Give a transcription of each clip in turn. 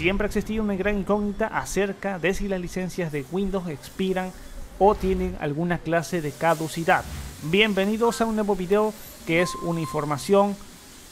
Siempre ha existido una gran incógnita acerca de si las licencias de Windows expiran o tienen alguna clase de caducidad. Bienvenidos a un nuevo video que es una información,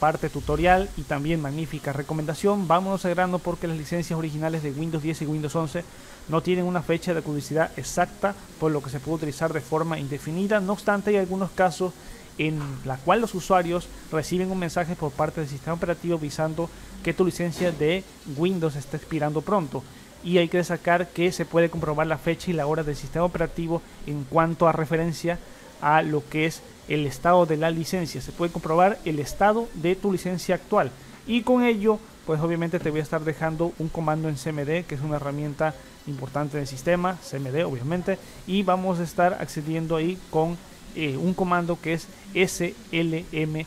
parte tutorial y también magnífica recomendación. Vámonos a grano porque las licencias originales de Windows 10 y Windows 11 no tienen una fecha de caducidad exacta, por lo que se puede utilizar de forma indefinida. No obstante, hay algunos casos en la cual los usuarios reciben un mensaje por parte del sistema operativo avisando que tu licencia de Windows está expirando pronto. Y hay que destacar que se puede comprobar la fecha y la hora del sistema operativo en cuanto a referencia a lo que es el estado de la licencia. Se puede comprobar el estado de tu licencia actual. Y con ello, pues obviamente te voy a estar dejando un comando en CMD, que es una herramienta importante del sistema, CMD obviamente. Y vamos a estar accediendo ahí con eh, un comando que es slmgr,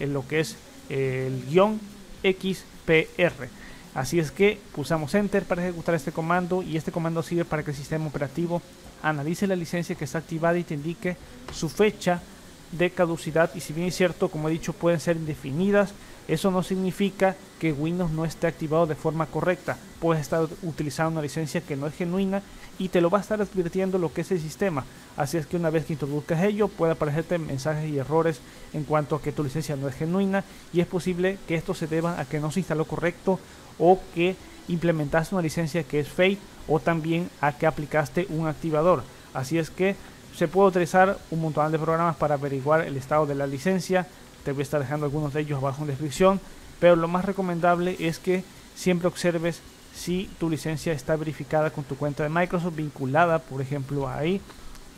lo que es el guion xpr. Así es que pulsamos enter para ejecutar este comando y este comando sirve para que el sistema operativo analice la licencia que está activada y te indique su fecha de caducidad y si bien es cierto como he dicho pueden ser indefinidas eso no significa que Windows no esté activado de forma correcta. Puedes estar utilizando una licencia que no es genuina y te lo va a estar advirtiendo lo que es el sistema. Así es que una vez que introduzcas ello, puede aparecerte mensajes y errores en cuanto a que tu licencia no es genuina y es posible que esto se deba a que no se instaló correcto o que implementaste una licencia que es fake o también a que aplicaste un activador. Así es que se puede utilizar un montón de programas para averiguar el estado de la licencia te voy a estar dejando algunos de ellos abajo en descripción. Pero lo más recomendable es que siempre observes si tu licencia está verificada con tu cuenta de Microsoft, vinculada por ejemplo ahí.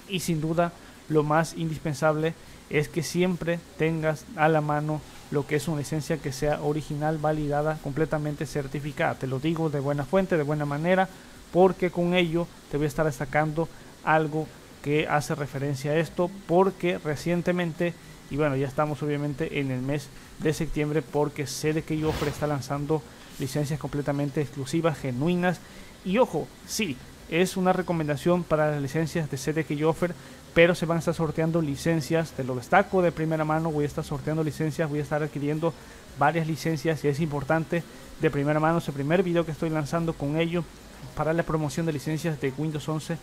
Y sin duda lo más indispensable es que siempre tengas a la mano lo que es una licencia que sea original, validada, completamente certificada. Te lo digo de buena fuente, de buena manera, porque con ello te voy a estar destacando algo que hace referencia a esto, porque recientemente y bueno, ya estamos obviamente en el mes de septiembre porque sé de que está lanzando licencias completamente exclusivas, genuinas. Y ojo, sí, es una recomendación para las licencias de CDK Offer, pero se van a estar sorteando licencias, te lo destaco de primera mano, voy a estar sorteando licencias, voy a estar adquiriendo varias licencias y es importante de primera mano, es el primer video que estoy lanzando con ello para la promoción de licencias de Windows 11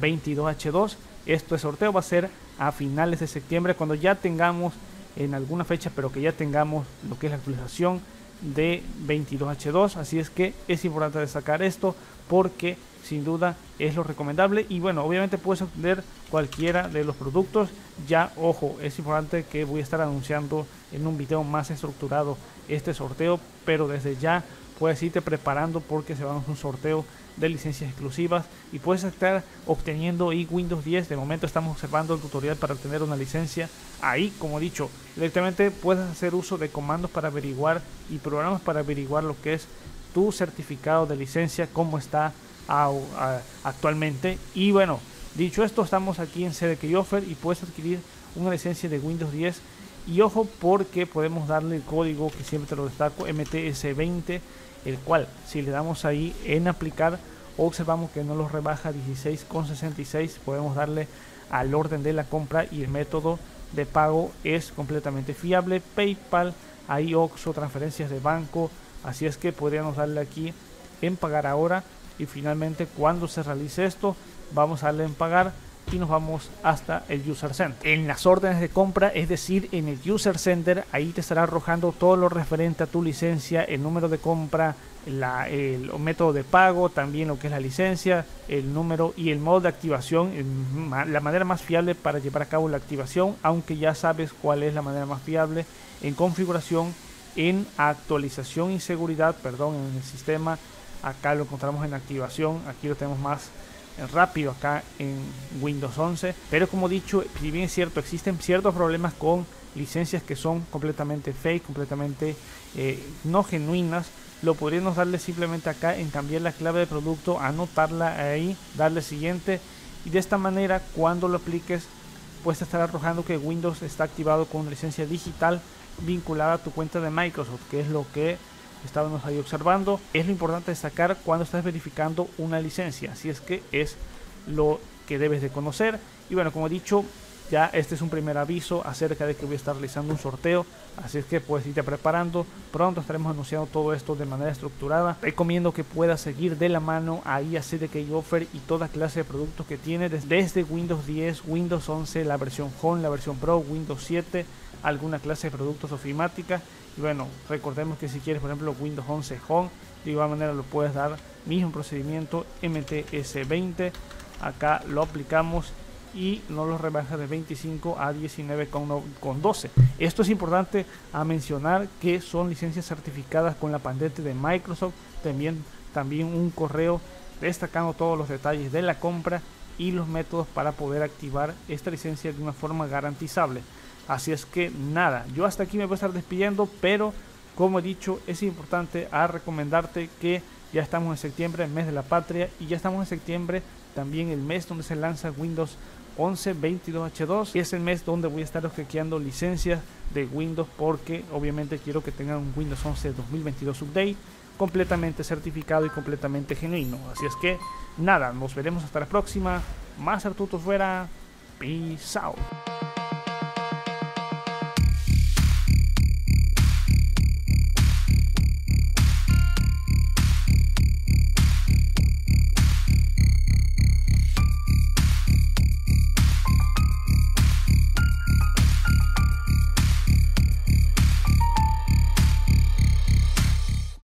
22H2. Esto de sorteo va a ser a finales de septiembre cuando ya tengamos en alguna fecha, pero que ya tengamos lo que es la actualización de 22H2. Así es que es importante destacar esto porque sin duda es lo recomendable y bueno obviamente puedes obtener cualquiera de los productos ya ojo es importante que voy a estar anunciando en un video más estructurado este sorteo pero desde ya puedes irte preparando porque se va a un sorteo de licencias exclusivas y puedes estar obteniendo y Windows 10. De momento estamos observando el tutorial para obtener una licencia. Ahí, como he dicho, directamente puedes hacer uso de comandos para averiguar y programas para averiguar lo que es tu certificado de licencia, cómo está actualmente. Y bueno, dicho esto, estamos aquí en CDK Offer y puedes adquirir una licencia de Windows 10. Y ojo porque podemos darle el código que siempre te lo destaco, MTS20 el cual si le damos ahí en aplicar observamos que no lo rebaja 16,66 podemos darle al orden de la compra y el método de pago es completamente fiable. PayPal, ahí Oxo, transferencias de banco así es que podríamos darle aquí en pagar ahora. Y finalmente cuando se realice esto vamos a darle en pagar y nos vamos hasta el User Center. En las órdenes de compra, es decir, en el User Center, ahí te estará arrojando todo lo referente a tu licencia, el número de compra, el método de pago, también lo que es la licencia, el número y el modo de activación, la manera más fiable para llevar a cabo la activación, aunque ya sabes cuál es la manera más fiable en configuración, en actualización y seguridad, perdón, en el sistema, acá lo encontramos en activación, aquí lo tenemos más rápido acá en Windows 11. Pero como dicho, si bien es cierto, existen ciertos problemas con licencias que son completamente fake, completamente eh, no genuinas. Lo podríamos darle simplemente acá en cambiar la clave de producto, anotarla ahí, darle siguiente. Y de esta manera, cuando lo apliques, puedes estar arrojando que Windows está activado con licencia digital vinculada a tu cuenta de Microsoft, que es lo que estábamos ahí observando. Es lo importante destacar cuando estás verificando una licencia, si es que es lo que debes de conocer. Y bueno, como he dicho, ya este es un primer aviso acerca de que voy a estar realizando un sorteo. Así es que pues irte preparando. Pronto estaremos anunciando todo esto de manera estructurada. Recomiendo que puedas seguir de la mano a IACDK Offer y toda clase de productos que tiene desde Windows 10, Windows 11, la versión Home, la versión Pro, Windows 7, alguna clase de productos ofimática. Y bueno, recordemos que si quieres por ejemplo Windows 11 Home, de igual manera lo puedes dar mismo procedimiento MTS20. Acá lo aplicamos y no los rebaja de 25 a 19,12. Esto es importante a mencionar que son licencias certificadas con la patente de Microsoft, también, también un correo destacando todos los detalles de la compra y los métodos para poder activar esta licencia de una forma garantizable. Así es que nada, yo hasta aquí me voy a estar despidiendo, pero como he dicho, es importante a recomendarte que ya estamos en septiembre, el mes de la patria, y ya estamos en septiembre también el mes donde se lanza Windows 11 22H2 y es el mes donde voy a estar obsequiando licencias de Windows porque obviamente quiero que tengan un Windows 11 2022 Update completamente certificado y completamente genuino. Así es que nada, nos veremos hasta la próxima. Más Artuto fuera. Peace out.